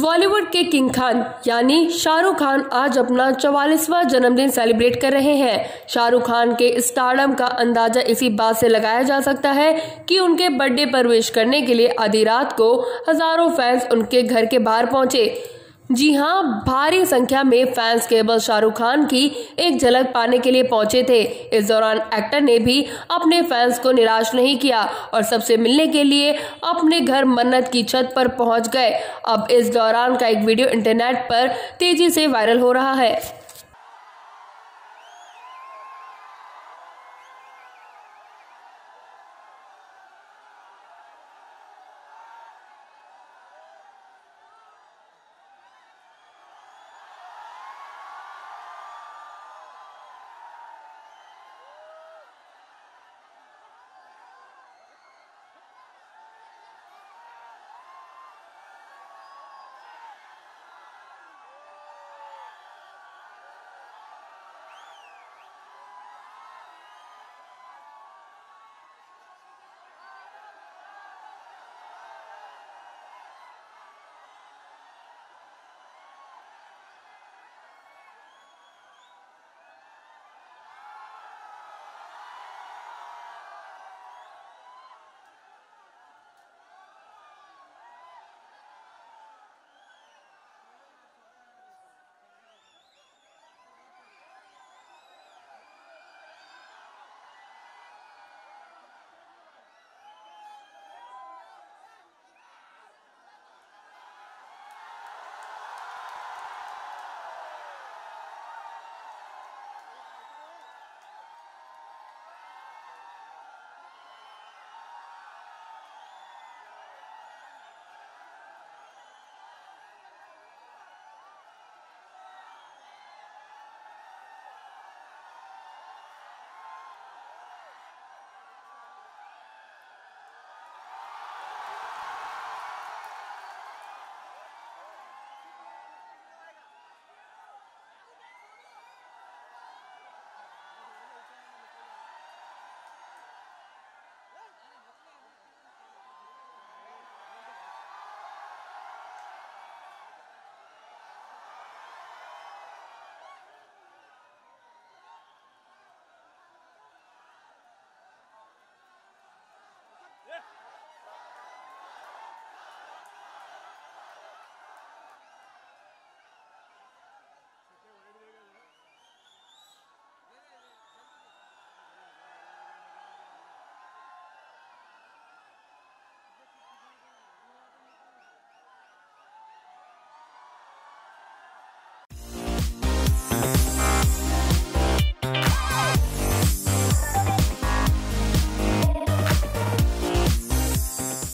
बॉलीवुड के किंग खान, यानी शाहरुख खान आज अपना चवालीसवा जन्मदिन सेलिब्रेट कर रहे हैं। शाहरुख खान के स्टारडम का अंदाज़ा इसी बात से लगाया जा सकता है कि उनके बर्थडे पर विश करने के लिए आधी रात को हज़ारों फैंस उनके घर के बाहर पहुँचे। जी हाँ भारी संख्या में फैंस केवल शाहरुख खान की एक झलक पाने के लिए पहुँचे थे। इस दौरान एक्टर ने भी अपने फैंस को निराश नहीं किया और सबसे मिलने के लिए अपने घर मन्नत की छत पर पहुँच गए। अब इस दौरान का एक वीडियो इंटरनेट पर तेज़ी से वायरल हो रहा है।